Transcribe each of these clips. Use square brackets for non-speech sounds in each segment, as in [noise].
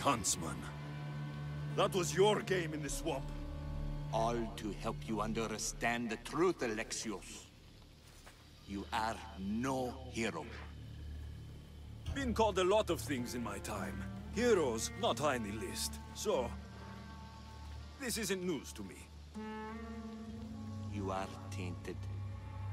huntsman. That was your game in the swamp. All to help you understand the truth, Alexios. You are no hero. Been called a lot of things in my time. Heroes, not high in the list. So, this isn't news to me. You are tainted.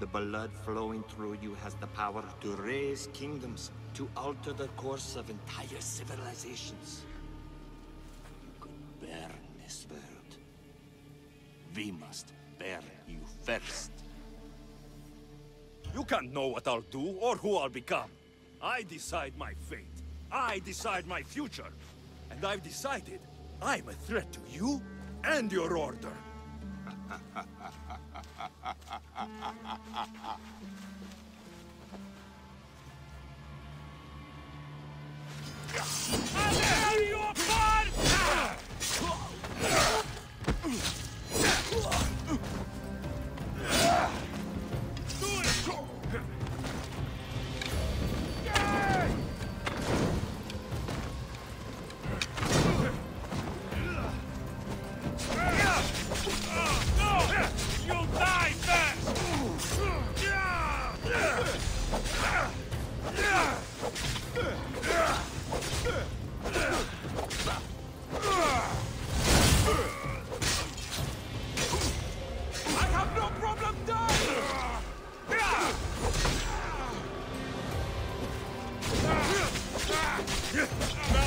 The blood flowing through you has the power to raise kingdoms, to alter the course of entire civilizations. You could burn this world. We must burn you first. You can't know what I'll do or who I'll become. I decide my fate. I decide my future. And I've decided I'm a threat to you and your order. You'll Now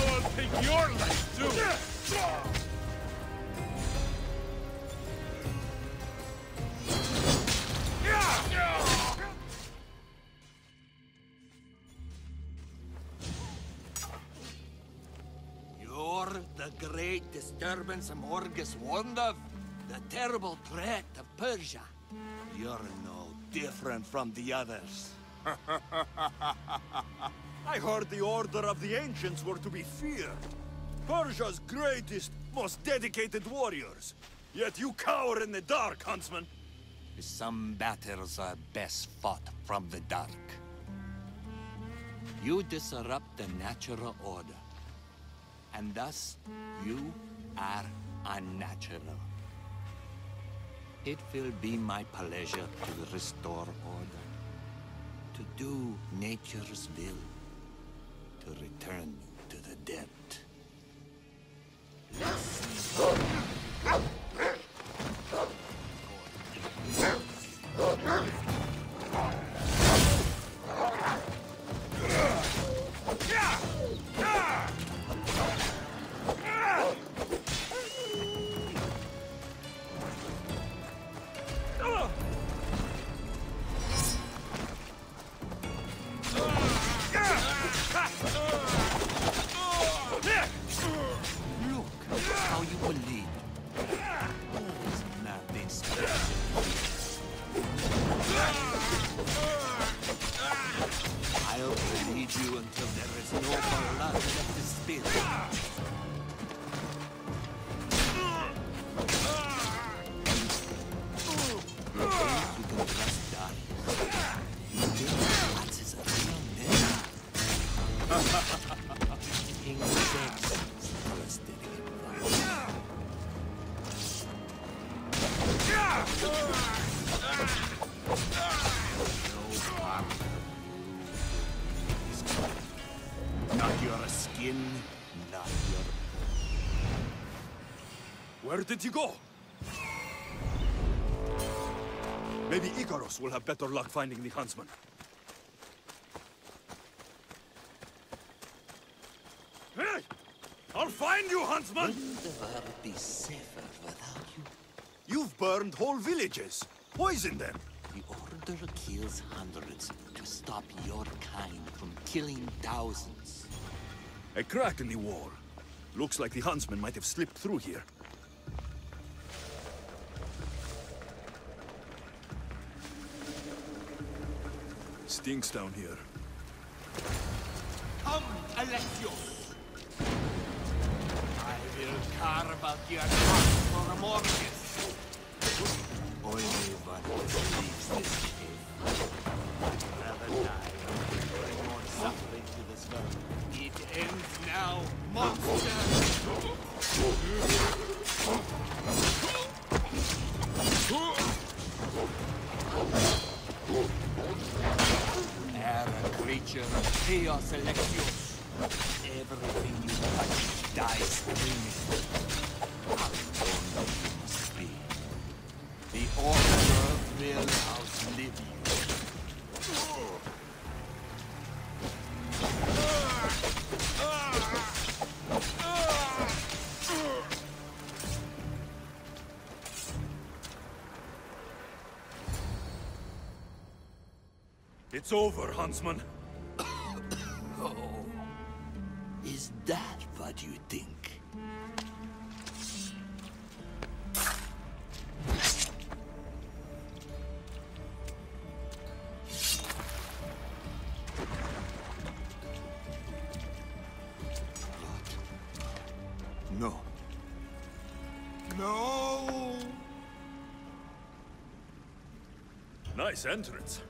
I'll take your life too! Disturbance Morgus warned of. The terrible threat of Persia. You're no different from the others. [laughs] I heard the Order of the Ancients were to be feared. Persia's greatest, most dedicated warriors. Yet you cower in the dark, huntsman. Some battles are best fought from the dark. You disrupt the natural order. And thus, you are unnatural. It will be my pleasure to restore order. To do nature's will. To return to the dead. Look you will lead. Always not been special. I'll lead you until there is no more blood left to spill. Skin, not your... Where did he go? Maybe Ikaros will have better luck finding the huntsman. Hey! I'll find you, huntsman! Wouldn't the world be safer without you? You've burned whole villages. Poisoned them. The Order kills hundreds to stop your kind from killing thousands. A crack in the wall. Looks like the huntsman might have slipped through here. Stinks down here. Come, Alexios! I will carve out your heart for Amorges. Only one leaves this cave. Creature, Chaos. Everything you touch dies. How you must be. The Order will outlive you. It's over, Huntsman. Nice entrance.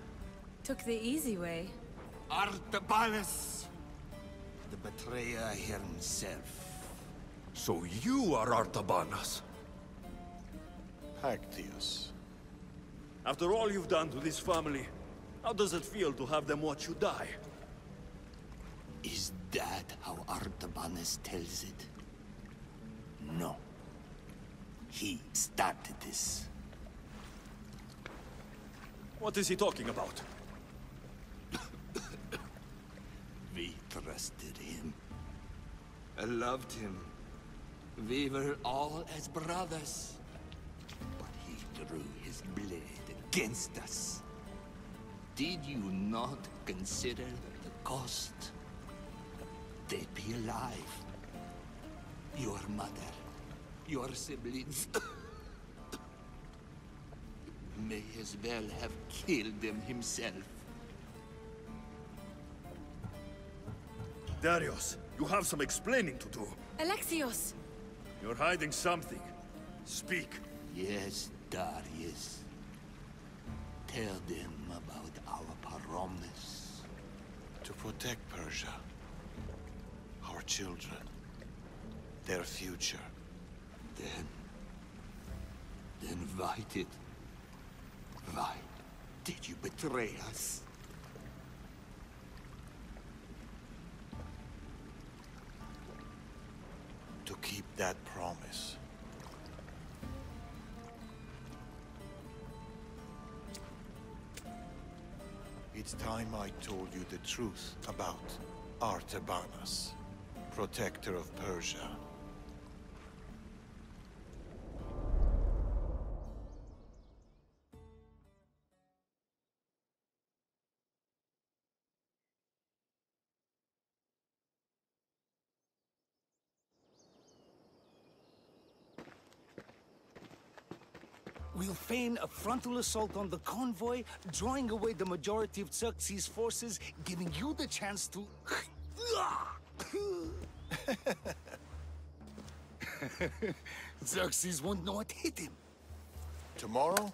Took the easy way. Artabanus! The betrayer himself. So you are Artabanus. Actius. After all you've done to this family, how does it feel to have them watch you die? Is that how Artabanus tells it? No. He started this. What is he talking about? [coughs] We trusted him. I loved him. We were all as brothers. But he drew his blade against us. Did you not consider the cost? They'd be alive. Your mother, your siblings. [coughs] May as well have killed them himself. Darius, you have some explaining to do. Alexios! You're hiding something. Speak. Yes, Darius. Tell them about our promise. To protect Persia. Our children. Their future. Then... Then why did... Why did you betray us? To keep that promise. It's time I told you the truth about Artabanus, protector of Persia. We'll feign a frontal assault on the convoy, drawing away the majority of Xerxes' forces, giving you the chance to... [laughs] Xerxes won't know what hit him. Tomorrow,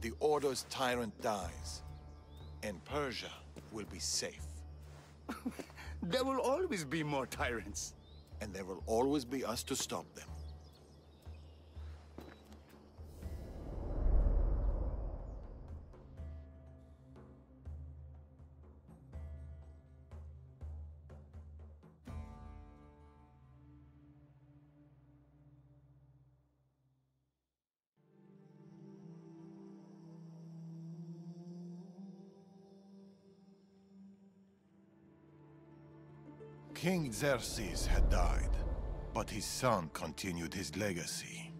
the Order's tyrant dies, and Persia will be safe. [laughs] There will always be more tyrants. And there will always be us to stop them. King Xerxes had died, but his son continued his legacy.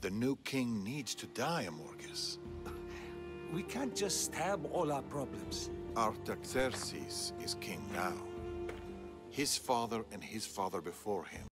The new king needs to die, Amorges. [laughs] We can't just stab all our problems. Artaxerxes is king now. His father and his father before him